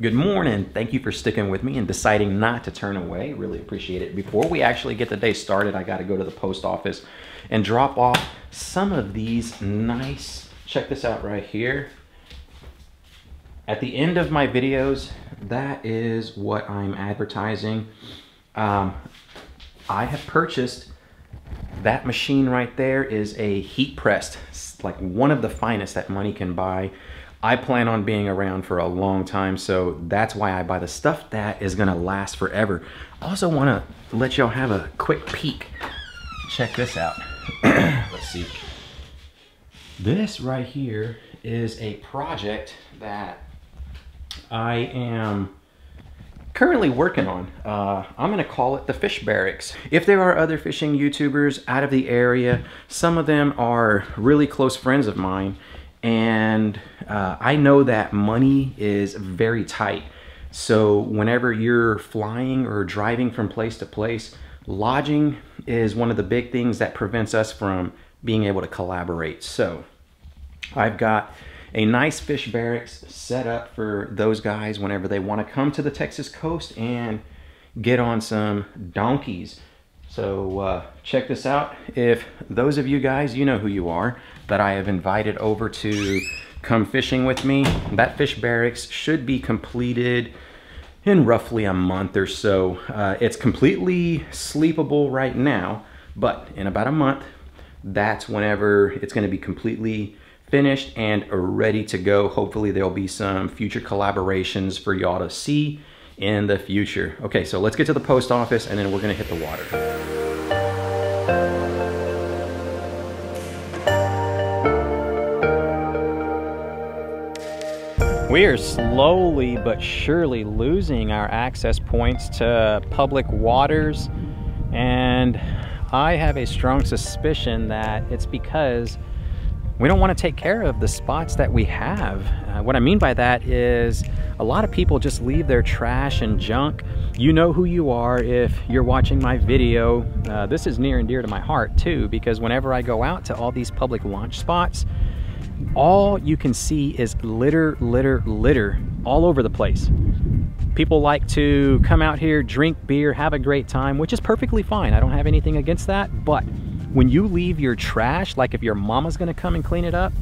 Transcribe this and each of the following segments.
Good morning. Thank you for sticking with me and deciding not to turn away. Really appreciate it. Before we actually get the day started, I got to go to the post office and drop off some of these nice, check this out right here. At the end of my videos, that is what I'm advertising. Um, I have purchased that machine right there is a heat pressed, like one of the finest that money can buy. I plan on being around for a long time, so that's why I buy the stuff that is gonna last forever. Also wanna let y'all have a quick peek. Check this out. Let's see. This right here is a project that I am currently working on. Uh, I'm gonna call it the fish barracks. If there are other fishing YouTubers out of the area, some of them are really close friends of mine and uh, I know that money is very tight. So whenever you're flying or driving from place to place, lodging is one of the big things that prevents us from being able to collaborate. So I've got a nice fish barracks set up for those guys whenever they want to come to the Texas coast and get on some donkeys. So uh, check this out. If those of you guys, you know who you are, that I have invited over to come fishing with me, that fish barracks should be completed in roughly a month or so. Uh, it's completely sleepable right now, but in about a month, that's whenever it's gonna be completely finished and ready to go. Hopefully there'll be some future collaborations for y'all to see in the future. Okay, so let's get to the post office and then we're gonna hit the water. We are slowly but surely losing our access points to public waters and I have a strong suspicion that it's because we don't want to take care of the spots that we have. Uh, what I mean by that is a lot of people just leave their trash and junk. You know who you are if you're watching my video. Uh, this is near and dear to my heart too because whenever I go out to all these public launch spots, all you can see is litter, litter, litter all over the place. People like to come out here, drink beer, have a great time, which is perfectly fine. I don't have anything against that, but when you leave your trash, like if your mama's gonna come and clean it up,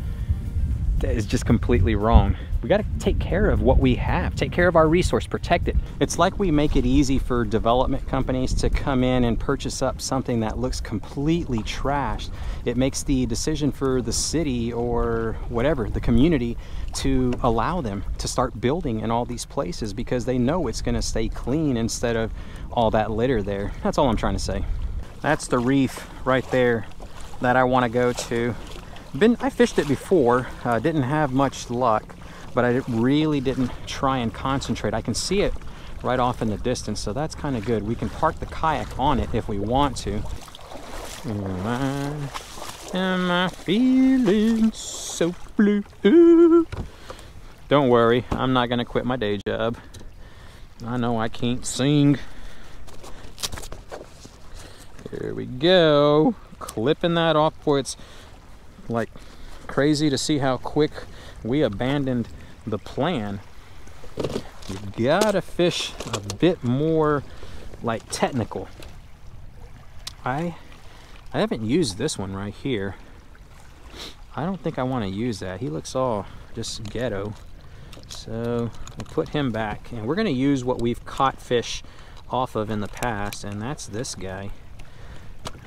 that is just completely wrong. We gotta take care of what we have, take care of our resource, protect it. It's like we make it easy for development companies to come in and purchase up something that looks completely trashed. It makes the decision for the city or whatever, the community, to allow them to start building in all these places because they know it's gonna stay clean instead of all that litter there. That's all I'm trying to say. That's the reef right there that I want to go to. Been I fished it before, uh, didn't have much luck, but I really didn't try and concentrate. I can see it right off in the distance, so that's kind of good. We can park the kayak on it if we want to. Am I, am I feeling so blue? Don't worry, I'm not gonna quit my day job. I know I can't sing. Here we go. Clipping that off. Boy, it's like crazy to see how quick we abandoned the plan. You gotta fish a bit more like technical. I I haven't used this one right here. I don't think I want to use that. He looks all just ghetto. So we'll put him back and we're gonna use what we've caught fish off of in the past and that's this guy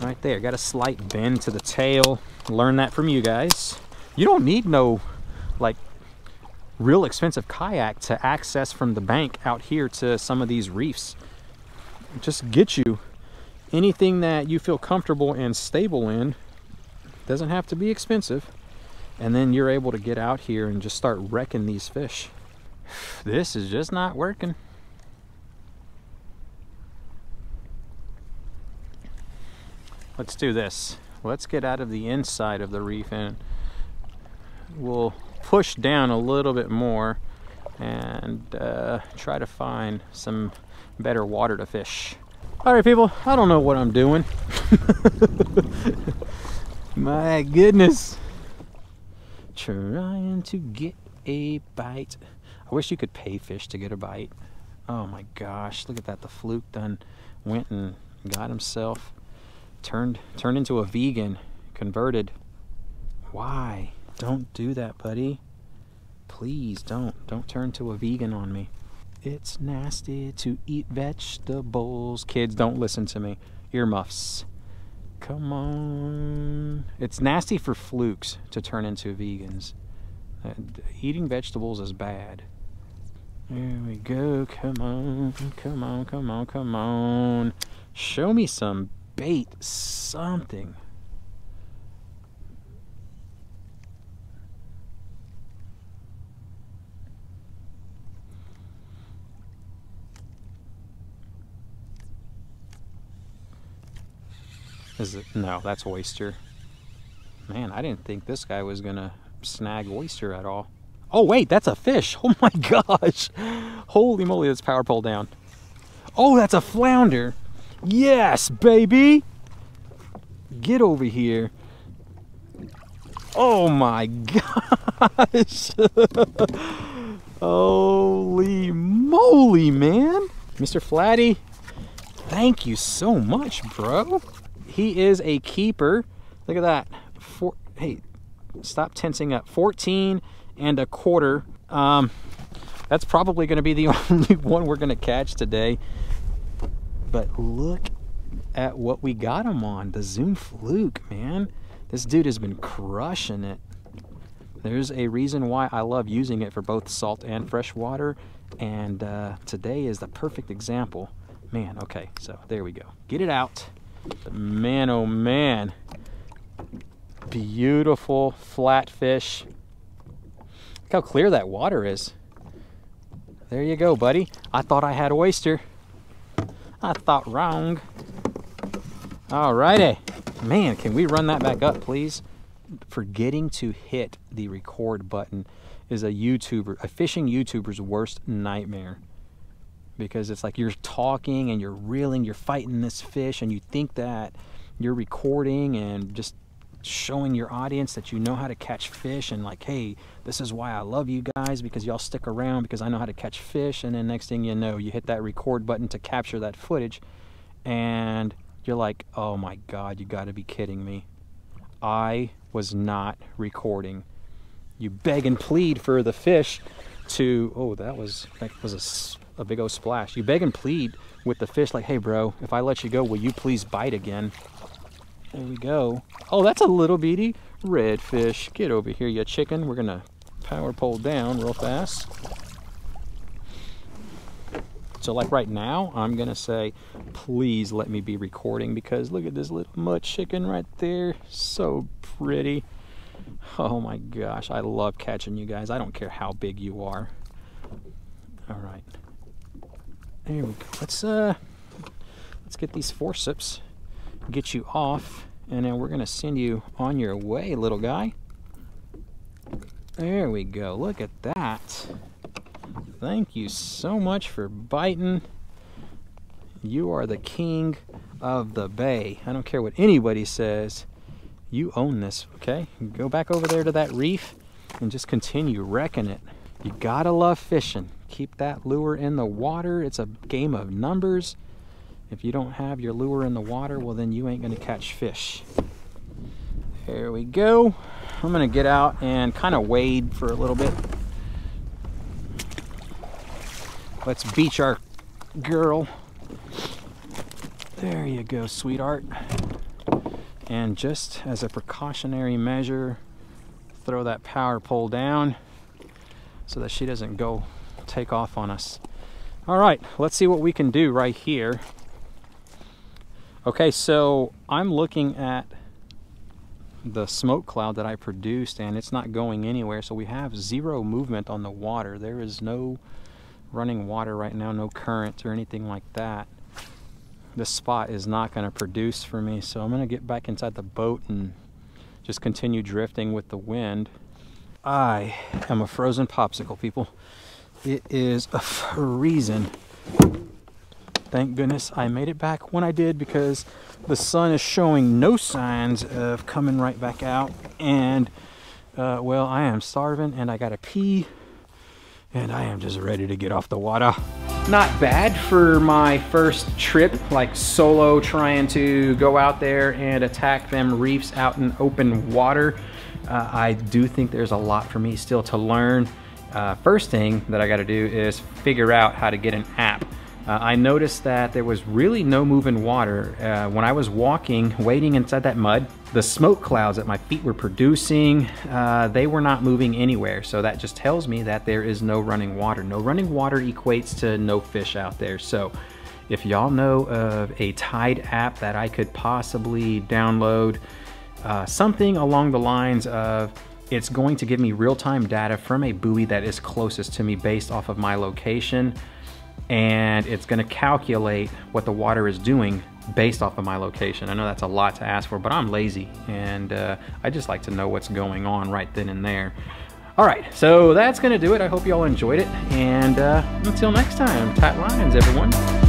right there got a slight bend to the tail. Learn that from you guys. You don't need no like real expensive kayak to access from the bank out here to some of these reefs. Just get you anything that you feel comfortable and stable in. Doesn't have to be expensive. And then you're able to get out here and just start wrecking these fish. This is just not working let's do this. Let's get out of the inside of the reef and we'll push down a little bit more and uh, try to find some better water to fish. All right, people, I don't know what I'm doing. My goodness. Trying to get a bite. I wish you could pay fish to get a bite. Oh my gosh, look at that. The fluke done went and got himself turned turned into a vegan, converted. Why? Don't do that, buddy. Please don't. Don't turn to a vegan on me. It's nasty to eat vegetables. Kids, don't listen to me. Earmuffs. Come on. It's nasty for flukes to turn into vegans. Uh, eating vegetables is bad. There we go. Come on. Come on. Come on. Come on. Show me some bait. Something. Is it? No, that's oyster. Man, I didn't think this guy was gonna snag oyster at all. Oh wait, that's a fish. Oh my gosh. Holy moly, that's power pole down. Oh, that's a flounder. Yes, baby. Get over here. Oh my gosh. Holy moly, man. Mr. Flatty, thank you so much, bro. He is a keeper. Look at that. Four, hey, stop tensing up. 14 and a quarter. Um, that's probably going to be the only one we're going to catch today. But look at what we got him on. The Zoom Fluke, man. This dude has been crushing it. There's a reason why I love using it for both salt and fresh water. And uh, today is the perfect example. Man, okay, so there we go. Get it out. But man, oh man. Beautiful flat fish. Look how clear that water is. There you go, buddy. I thought I had oyster. I thought wrong. Alrighty. Man, can we run that back up, please? Forgetting to hit the record button is a YouTuber, a fishing YouTuber's worst nightmare because it's like you're talking and you're reeling, you're fighting this fish, and you think that you're recording and just showing your audience that you know how to catch fish and like hey this is why i love you guys because y'all stick around because i know how to catch fish and then next thing you know you hit that record button to capture that footage and you're like oh my god you got to be kidding me i was not recording you beg and plead for the fish to oh that was that was a a big old splash. You beg and plead with the fish like, hey bro, if I let you go, will you please bite again? There we go. Oh, that's a little beady redfish. Get over here, you chicken. We're gonna power pole down real fast. So like right now, I'm gonna say, please let me be recording because look at this little mud chicken right there. So pretty. Oh my gosh, I love catching you guys. I don't care how big you are. All right. There we go. Let's uh let's get these forceps, get you off, and then we're gonna send you on your way, little guy. There we go. Look at that. Thank you so much for biting. You are the king of the bay. I don't care what anybody says. You own this, okay? Go back over there to that reef and just continue wrecking it. You gotta love fishing keep that lure in the water. It's a game of numbers. If you don't have your lure in the water, well then you ain't gonna catch fish. There we go. I'm gonna get out and kind of wade for a little bit. Let's beach our girl. There you go, sweetheart. And just as a precautionary measure, throw that power pole down so that she doesn't go take off on us. All right, let's see what we can do right here. Okay, so I'm looking at the smoke cloud that I produced and it's not going anywhere. So we have zero movement on the water. There is no running water right now, no current or anything like that. This spot is not going to produce for me. So I'm going to get back inside the boat and just continue drifting with the wind. I am a frozen popsicle, people. It is a freezing. Thank goodness I made it back when I did because the sun is showing no signs of coming right back out. And, uh, well, I am starving and I gotta pee. and I am just ready to get off the water. Not bad for my first trip, like solo trying to go out there and attack them reefs out in open water. Uh, I do think there's a lot for me still to learn. Uh, first thing that I got to do is figure out how to get an app. Uh, I noticed that there was really no moving water. Uh, when I was walking, wading inside that mud, the smoke clouds that my feet were producing, uh, they were not moving anywhere. So that just tells me that there is no running water. No running water equates to no fish out there. So if y'all know of a Tide app that I could possibly download, uh, something along the lines of it's going to give me real-time data from a buoy that is closest to me based off of my location and it's going to calculate what the water is doing based off of my location. I know that's a lot to ask for, but I'm lazy and uh, I just like to know what's going on right then and there. All right, so that's going to do it. I hope you all enjoyed it. And uh, until next time, tight lines, everyone.